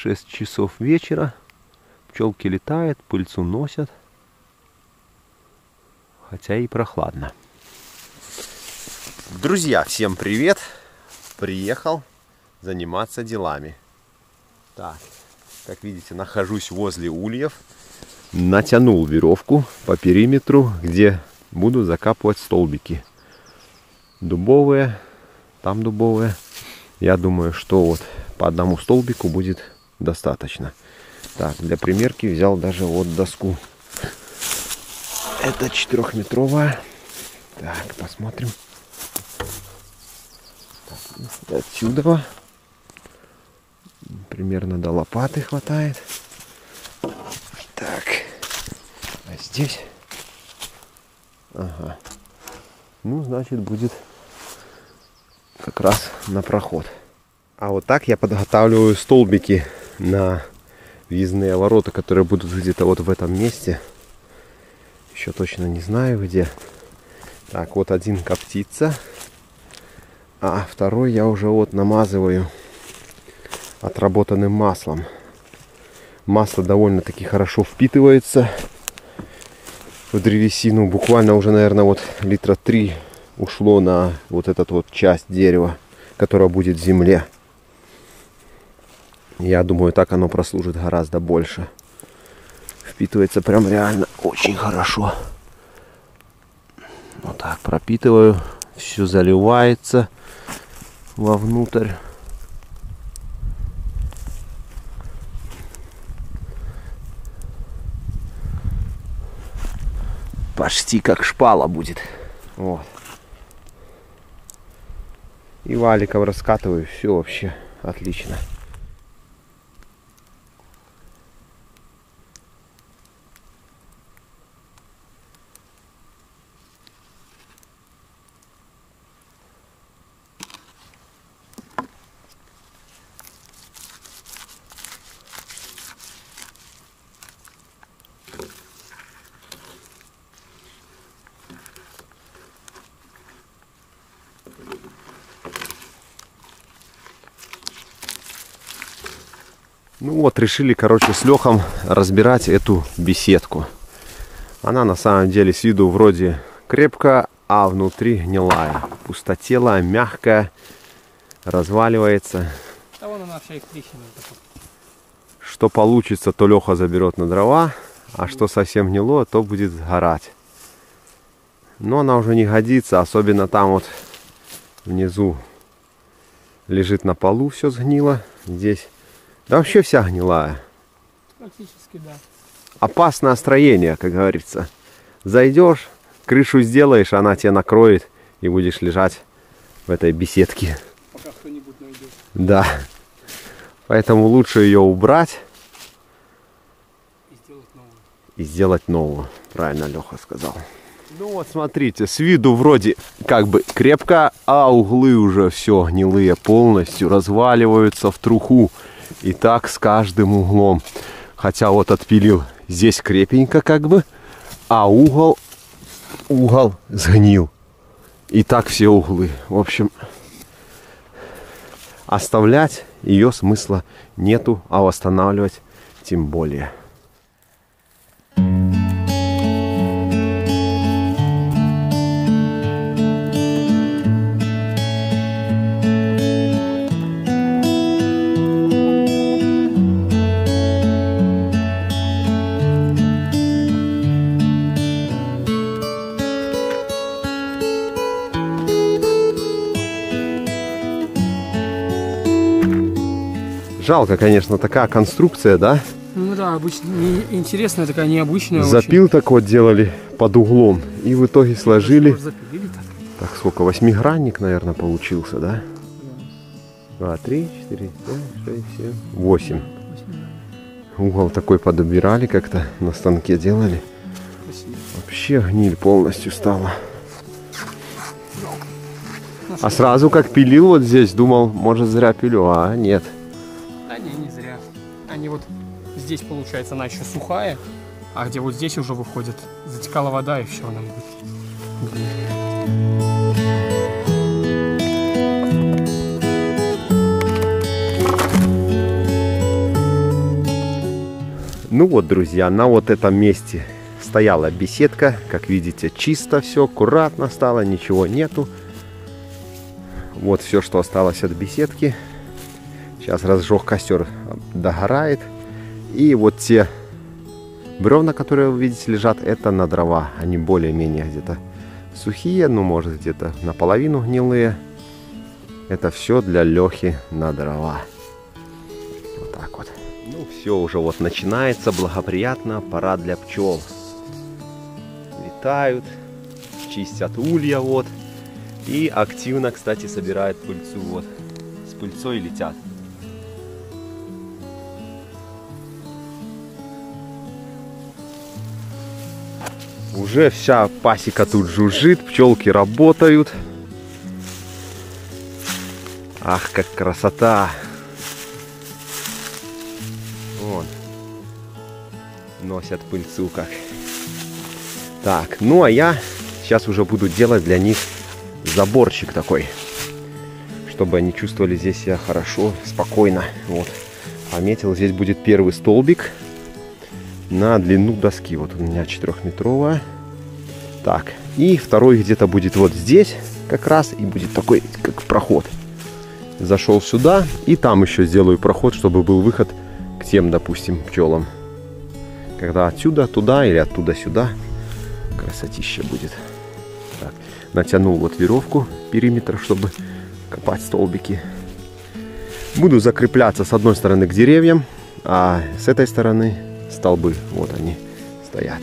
6 часов вечера. Пчелки летают, пыльцу носят. Хотя и прохладно. Друзья, всем привет! Приехал заниматься делами. Так, как видите, нахожусь возле ульев. Натянул веревку по периметру, где буду закапывать столбики. Дубовые, там дубовые. Я думаю, что вот по одному столбику будет достаточно. Так, для примерки взял даже вот доску. Это четырехметровая. Так, посмотрим. Так, отсюда примерно до лопаты хватает. Так, а здесь, ага, ну значит будет как раз на проход. А вот так я подготавливаю столбики на въездные ворота, которые будут где-то вот в этом месте. Еще точно не знаю где. Так, вот один коптится. А второй я уже вот намазываю отработанным маслом. Масло довольно-таки хорошо впитывается в древесину. Буквально уже, наверное, вот литра три ушло на вот этот вот часть дерева, которая будет в земле. Я думаю, так оно прослужит гораздо больше. Впитывается прям реально очень хорошо. Вот так пропитываю. Все заливается вовнутрь. Почти как шпала будет. Вот. И валиком раскатываю. Все вообще отлично. Ну вот, решили, короче, с Лехом разбирать эту беседку. Она на самом деле с виду вроде крепкая, а внутри гнилая. Пустотелая, мягкая, разваливается. Да вон она вся и трещина. Что получится, то Леха заберет на дрова, а что совсем гнилое, то будет сгорать. Но она уже не годится, особенно там вот внизу лежит на полу все сгнило. Здесь да вообще вся гнилая. Практически, да. Опасное строение, как говорится. Зайдешь, крышу сделаешь, она тебя накроет и будешь лежать в этой беседке. Пока кто-нибудь найдет. Да. Поэтому лучше ее убрать И сделать новую. и сделать новую. Правильно Леха сказал. Ну вот смотрите, с виду вроде как бы крепко, а углы уже все гнилые полностью, разваливаются в труху. И так с каждым углом. Хотя вот отпилил здесь крепенько как бы, а угол, угол сгнил. И так все углы. В общем, оставлять ее смысла нету, а восстанавливать тем более. Жалко, конечно, такая конструкция, да? Ну да, обычно интересная такая, необычная. Запил так вот делали под углом. И в итоге очень. сложили. Запилили так? Так, сколько? Восьмигранник, наверное, получился, да? Два, три, четыре, пять, шесть, семь, восемь. Угол такой подобирали как-то, на станке делали. Вообще гниль полностью стала. А сразу как пилил вот здесь, думал, может зря пилю, а нет. Они вот здесь, получается, она еще сухая, а где вот здесь уже выходит, затекала вода и все, она будет. Ну вот, друзья, на вот этом месте стояла беседка. Как видите, чисто все, аккуратно стало, ничего нету. Вот все, что осталось от беседки. Сейчас разжег костер, догорает. И вот те бревна, которые вы видите, лежат, это на дрова. Они более-менее где-то сухие, ну может где-то наполовину гнилые. Это все для Лехи на дрова. Вот так вот. Ну все, уже вот начинается благоприятно, пора для пчел. Летают, чистят улья вот. И активно, кстати, собирают пыльцу. Вот с пыльцой летят. Уже вся пасека тут жужжит, пчелки работают. Ах, как красота! Вон. Носят пыльцу как. Так, ну а я сейчас уже буду делать для них заборчик такой. Чтобы они чувствовали здесь себя хорошо, спокойно. Вот. Пометил, здесь будет первый столбик на длину доски. Вот у меня четырехметровая. Так, и второй где-то будет вот здесь как раз. И будет такой, как проход. Зашел сюда. И там еще сделаю проход, чтобы был выход к тем, допустим, пчелам. Когда отсюда туда или оттуда сюда. Красотища будет. Так, натянул вот веревку периметр, чтобы копать столбики. Буду закрепляться с одной стороны к деревьям, а с этой стороны столбы. Вот они стоят.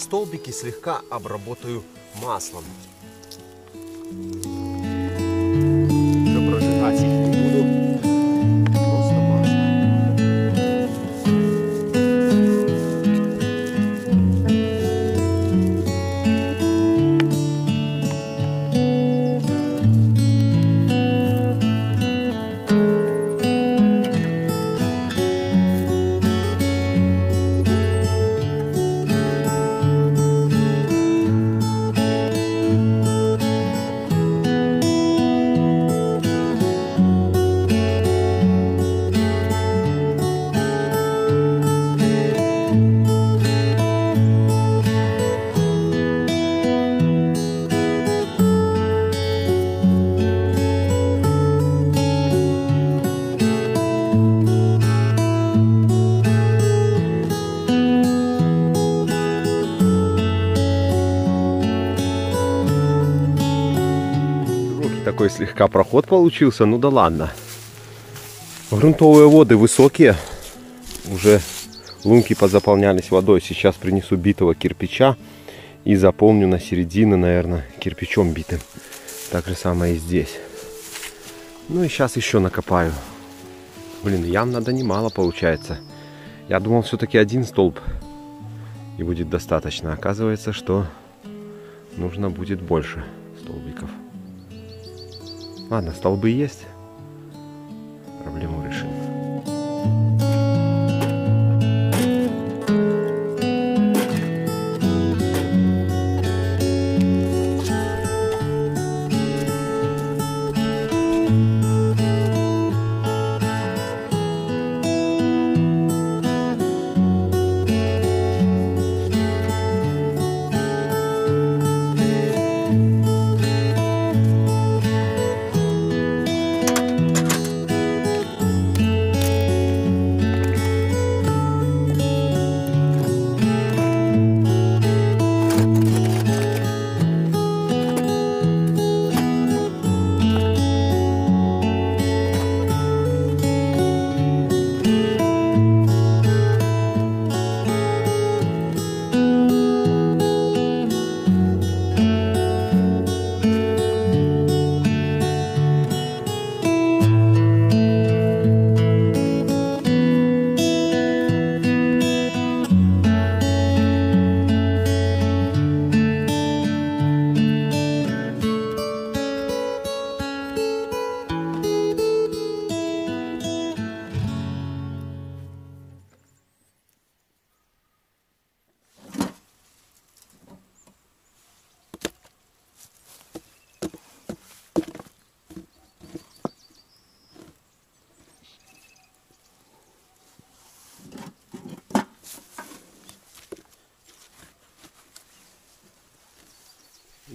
Столбики слегка обработаю маслом. Такой слегка проход получился, ну да ладно. Грунтовые воды высокие, уже лунки позаполнялись водой. Сейчас принесу битого кирпича и заполню на середину, наверное, кирпичом битым. Так же самое и здесь. Ну и сейчас еще накопаю. Блин, ям надо немало получается. Я думал все-таки один столб и будет достаточно. Оказывается, что нужно будет больше столбиков. Ладно, столбы есть.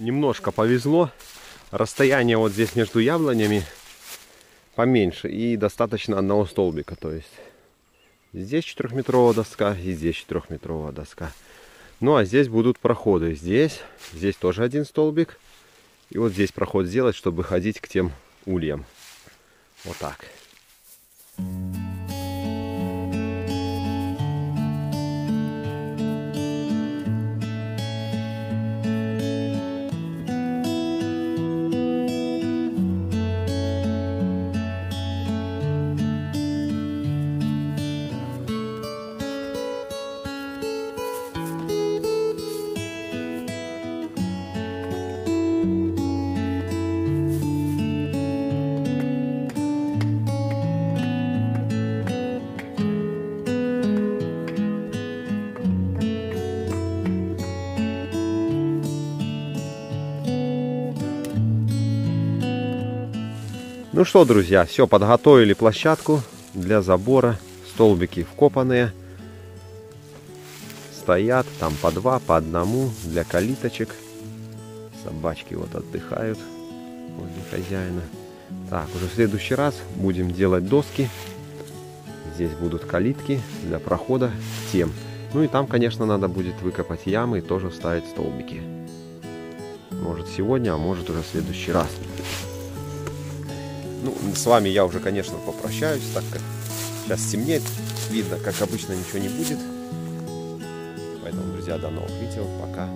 Немножко повезло. Расстояние вот здесь между яблонями поменьше и достаточно одного столбика. То есть здесь четырехметровая доска и здесь четырехметровая доска. Ну а здесь будут проходы. Здесь, здесь тоже один столбик. И вот здесь проход сделать, чтобы ходить к тем ульям. Вот так. Ну что, друзья, все, подготовили площадку для забора. Столбики вкопанные. Стоят там по два, по одному для калиточек. Собачки вот отдыхают возле хозяина. Так, уже в следующий раз будем делать доски. Здесь будут калитки для прохода к тем. Ну и там, конечно, надо будет выкопать ямы и тоже вставить столбики. Может сегодня, а может уже в следующий раз. Ну, с вами я уже, конечно, попрощаюсь, так как сейчас темнеет. Видно, как обычно, ничего не будет. Поэтому, друзья, до новых видео. Пока.